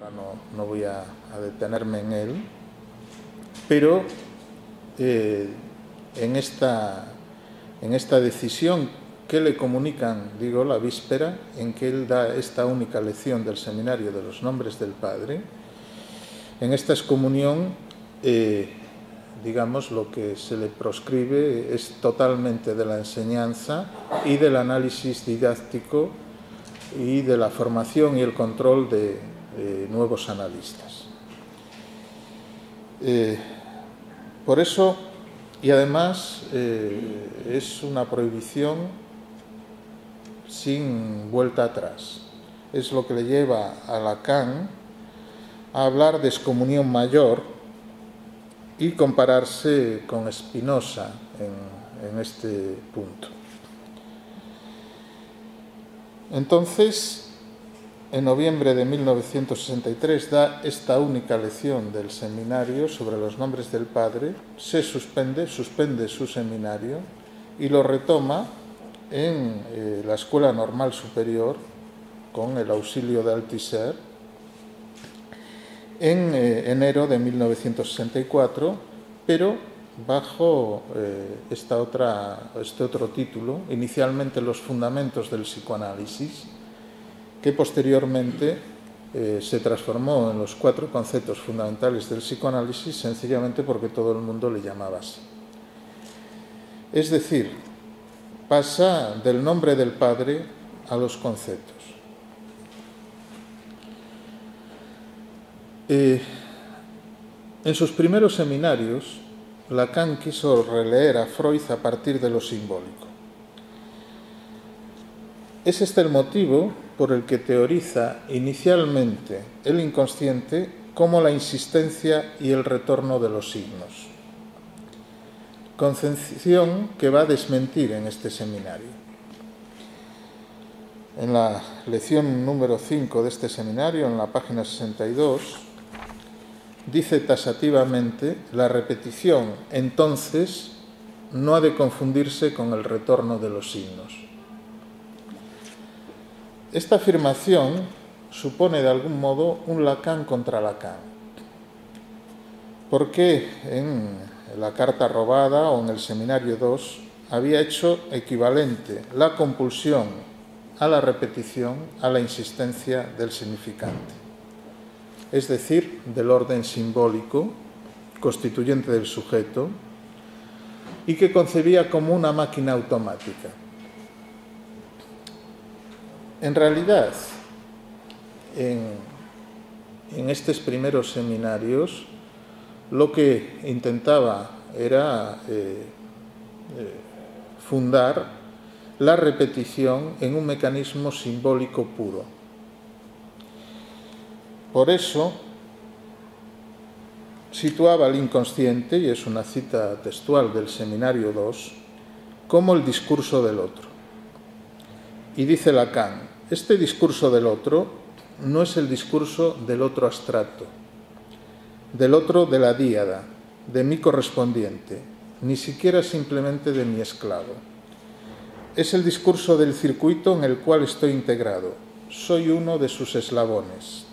Ahora no, voy a, detenerme en él, pero eh, en, esta, en esta decisión que le comunican, digo, la víspera, en que él da esta única lección del seminario de los nombres del Padre, en esta excomunión, eh, digamos, lo que se le proscribe es totalmente de la enseñanza y del análisis didáctico y de la formación y el control de, nuevos analistas. Eh, por eso, y además, eh, es una prohibición sin vuelta atrás. Es lo que le lleva a Lacan a hablar de excomunión mayor y compararse con Spinoza en este punto. Entonces, en noviembre de 1963 da esta única lección del seminario sobre los nombres del Padre, se suspende, suspende su seminario y lo retoma en eh, la Escuela Normal Superior con el auxilio de Althusser en eh, enero de 1964, pero bajo eh, esta otra, este otro título, inicialmente Los Fundamentos del Psicoanálisis, que posteriormente eh, se transformó en los cuatro conceptos fundamentales del psicoanálisis sencillamente porque todo el mundo le llamaba así. Es decir, pasa del nombre del Padre a los conceptos. Eh, en sus primeros seminarios, Lacan quiso releer a Freud a partir de lo simbólico. Es este el motivo por el que teoriza inicialmente el inconsciente como la insistencia y el retorno de los signos. Concepción que va a desmentir en este seminario. En la lección número 5 de este seminario, en la página 62, dice tasativamente, la repetición entonces no ha de confundirse con el retorno de los signos. Esta afirmación supone de algún modo un Lacan contra Lacan, porque en la carta robada o en el seminario 2 había hecho equivalente la compulsión a la repetición a la insistencia del significante es decir, del orden simbólico, constituyente del sujeto, y que concebía como una máquina automática. En realidad, en, estos primeros seminarios, lo que intentaba era eh, eh, fundar la repetición en un mecanismo simbólico puro por eso situaba el inconsciente, y es una cita textual del Seminario 2, como el discurso del otro. Y dice Lacan, este discurso del otro no es el discurso del otro abstracto, del otro de la díada, de mi correspondiente, ni siquiera simplemente de mi esclavo. Es el discurso del circuito en el cual estoy integrado. Soy uno de sus eslabones.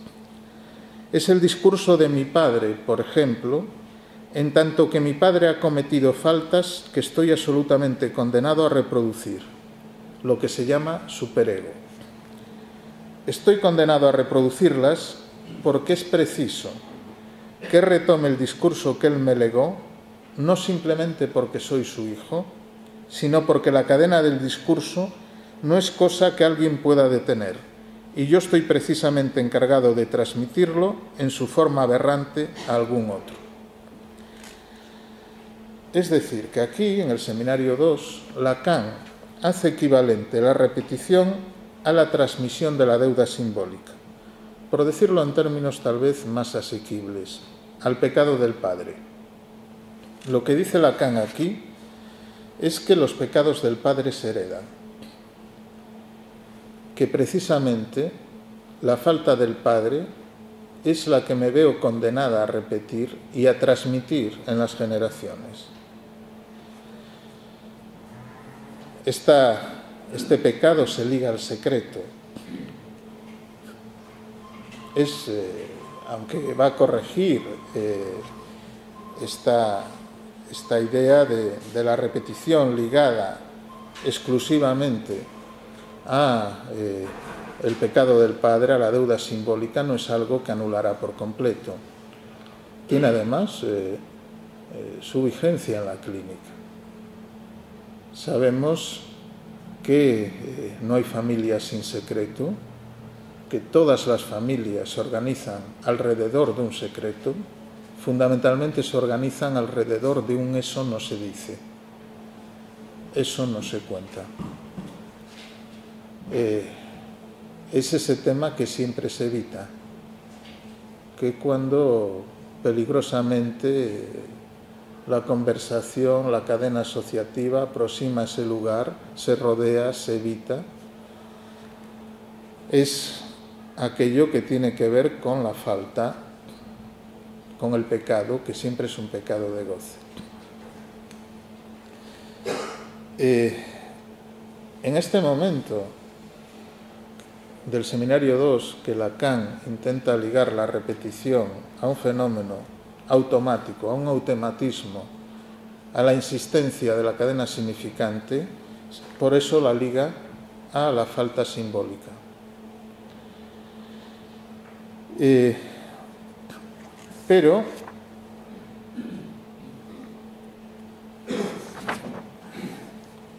Es el discurso de mi padre, por ejemplo, en tanto que mi padre ha cometido faltas que estoy absolutamente condenado a reproducir, lo que se llama superego. Estoy condenado a reproducirlas porque es preciso que retome el discurso que él me legó, no simplemente porque soy su hijo, sino porque la cadena del discurso no es cosa que alguien pueda detener y yo estoy precisamente encargado de transmitirlo en su forma aberrante a algún otro. Es decir, que aquí, en el Seminario 2, Lacan hace equivalente la repetición a la transmisión de la deuda simbólica, por decirlo en términos tal vez más asequibles, al pecado del Padre. Lo que dice Lacan aquí es que los pecados del Padre se heredan que precisamente la falta del Padre es la que me veo condenada a repetir y a transmitir en las generaciones. Este pecado se liga al secreto. es, eh, aunque va a corregir eh, esta, idea de, la repetición ligada exclusivamente a eh, el pecado del padre, a la deuda simbólica, no es algo que anulará por completo. Tiene además su vigencia en la clínica. Sabemos que eh, no hay familias sin secreto, que todas las familias se organizan alrededor de un secreto, fundamentalmente se organizan alrededor de un eso no se dice, eso no se cuenta. Eh, es ese tema que siempre se evita, que cuando peligrosamente la conversación, la cadena asociativa aproxima ese lugar, se rodea, se evita, es aquello que tiene que ver con la falta, con el pecado, que siempre es un pecado de goce. Eh, en este momento del seminario 2 que Lacan intenta ligar la repetición a un fenómeno automático, a un automatismo, a la insistencia de la cadena significante, por eso la liga a la falta simbólica. Eh, pero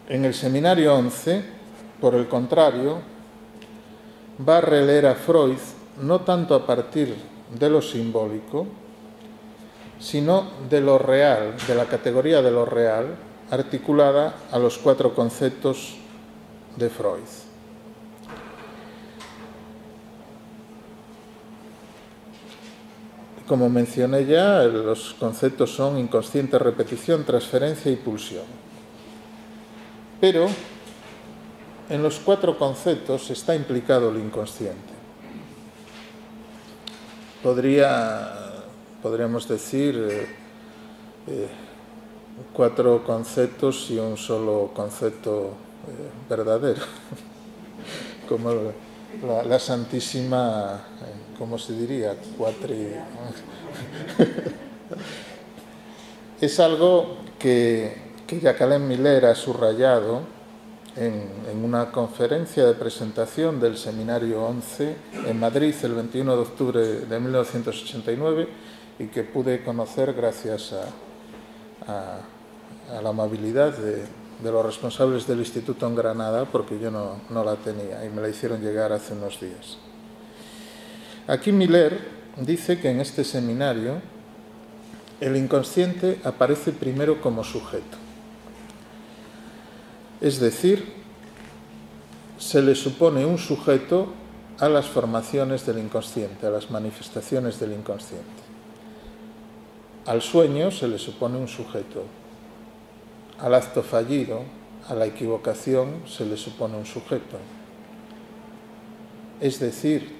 en el seminario 11, por el contrario, va a releer a Freud no tanto a partir de lo simbólico, sino de lo real, de la categoría de lo real, articulada a los cuatro conceptos de Freud. Como mencioné ya, los conceptos son inconsciente, repetición, transferencia y pulsión. Pero en los cuatro conceptos está implicado el inconsciente. Podría, podríamos decir eh, eh, cuatro conceptos y un solo concepto eh, verdadero, como la, Santísima, ¿cómo se diría? Cuatri... es algo que, que Jacqueline Miller ha subrayado en, una conferencia de presentación del Seminario 11 en Madrid el 21 de octubre de 1989 y que pude conocer gracias a, la amabilidad de, los responsables del instituto en Granada porque yo no, no la tenía y me la hicieron llegar hace unos días. Aquí Miller dice que en este seminario el inconsciente aparece primero como sujeto es decir, se le supone un sujeto a las formaciones del inconsciente, a las manifestaciones del inconsciente. Al sueño se le supone un sujeto, al acto fallido, a la equivocación se le supone un sujeto. Es decir,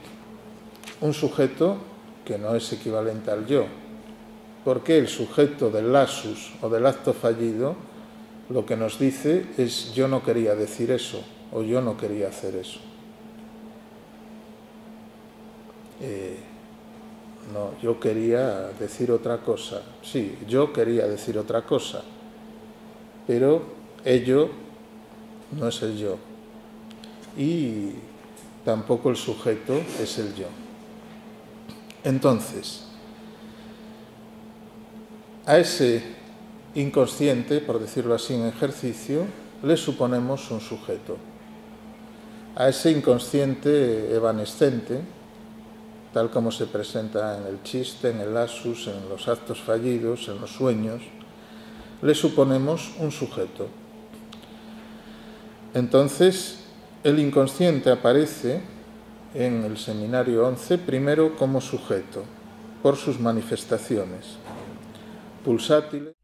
un sujeto que no es equivalente al yo, porque el sujeto del lasus o del acto fallido lo que nos dice es yo no quería decir eso o yo no quería hacer eso. Eh, no, yo quería decir otra cosa. Sí, yo quería decir otra cosa, pero ello no es el yo. Y tampoco el sujeto es el yo. Entonces, a ese inconsciente, por decirlo así, en ejercicio, le suponemos un sujeto. A ese inconsciente evanescente, tal como se presenta en el chiste, en el asus, en los actos fallidos, en los sueños, le suponemos un sujeto. Entonces, el inconsciente aparece en el seminario 11 primero como sujeto, por sus manifestaciones pulsátiles.